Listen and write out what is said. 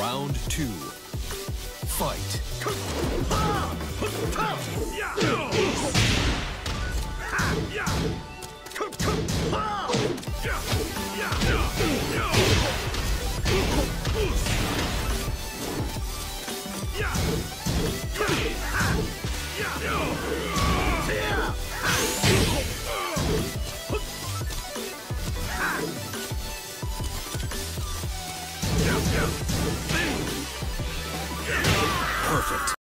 Round two. Fight. perfect.